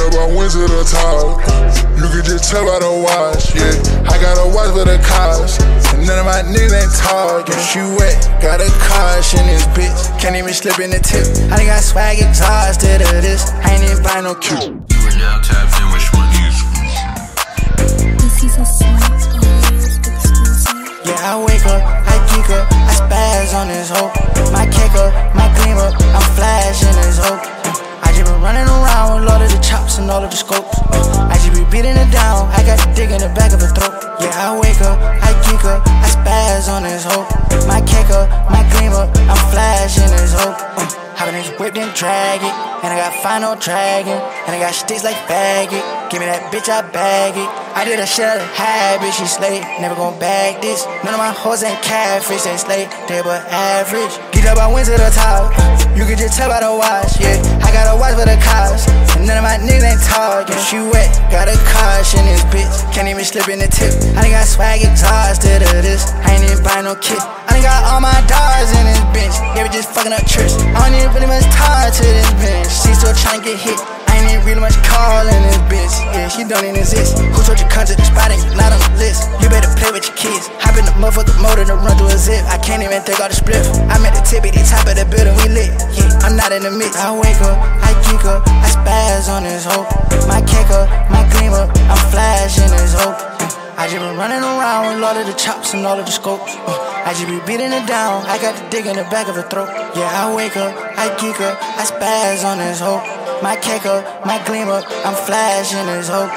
up, I went to the top. You can just tell by the watch, yeah. I got a watch for the cops. And none of my niggas ain't talking. She wet, got a caution this bitch. Can't even slip in the tip. I done got swag exhausted of this. I ain't even buy no cute. You are now tapped in with Money exclusive. This is a Smarts Audios. Yeah, I wake up, I geek up, I spaz on this hoe. My cake up, my gleam up, all of the scopes. Uh, I just be beating it down, I got the dick in the back of the throat. Yeah, I wake up, I geek up, I spaz on this hoe. My up, my up, I'm flashing this hoe. Uh, Hoppin' this whip, then drag it. And I got final dragon. And I got sticks like faggot. Give me that bitch, I bag it. I did a out of habit, she slay. Never gon' bag this. None of my hoes ain't catfish, they slay. They but average. Get up, I went to the top. You can just tell by the watch, yeah. I got a watch for the cops. Of my niggas ain't talking. She wet, got a caution this bitch. Can't even slip in the tip. I done got swag exhausted of this. I ain't even no kit. I done got all my dogs in this bitch. Just fucking up trips. I don't need really much to this bitch. She still get hit. I ain't even really much calling this bitch. Yeah, she don't even exist. Who told you come to the spot and not on the list? You better play with your kids. Hop in the motor to run through a zip. I can't even take all the spliff. I'm at the tippity top of the building, we lit. Yeah, I'm not in the mix. I wake up, I geek up, I just been running around with all of the chops and all of the scopes. Uh, I just be beating it down. I got the dig in the back of the throat. Yeah, I wake up, I geek up, I spaz on this hoe. My cake up, my gleam up, I'm flashing this hoe.